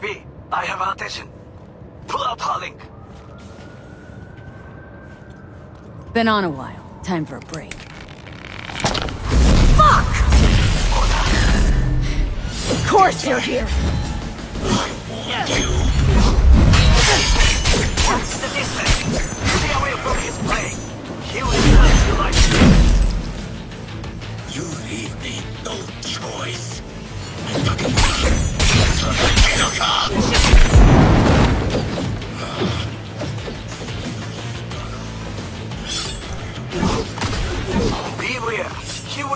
I have attention. Pull out Harlink. Been on a while. Time for a break. Fuck! Of course you're here! What's the distance? Stay away from his plane. He will tell you like You leave me no choice.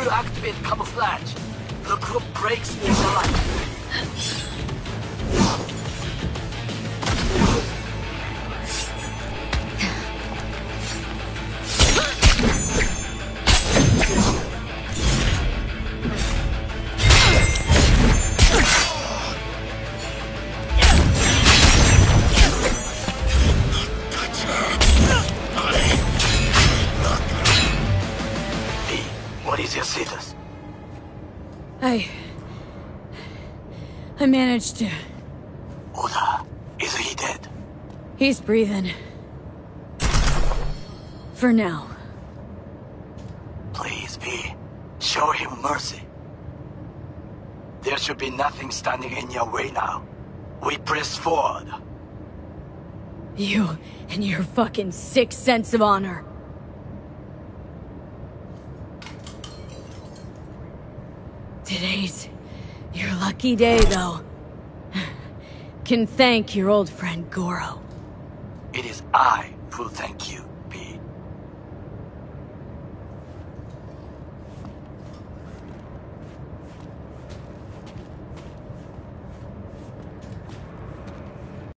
Will activate camouflage. The group breaks into the what is your status? I... I managed to... Oda, is he dead? He's breathing. For now. Please, V, show him mercy. There should be nothing standing in your way now. We press forward. You and your fucking sick sense of honor. Today's your lucky day, though. Can thank your old friend Goro. It is I who thank you.